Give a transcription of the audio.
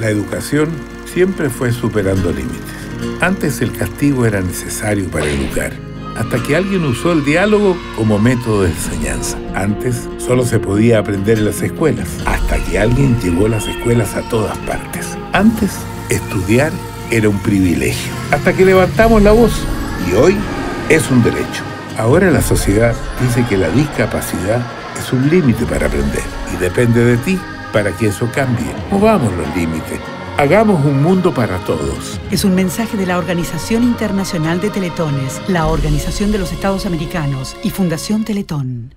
La educación siempre fue superando límites. Antes el castigo era necesario para educar, hasta que alguien usó el diálogo como método de enseñanza. Antes solo se podía aprender en las escuelas, hasta que alguien llevó las escuelas a todas partes. Antes, estudiar era un privilegio, hasta que levantamos la voz y hoy es un derecho. Ahora la sociedad dice que la discapacidad es un límite para aprender y depende de ti para que eso cambie. Movamos los límites. Hagamos un mundo para todos. Es un mensaje de la Organización Internacional de Teletones, la Organización de los Estados Americanos y Fundación Teletón.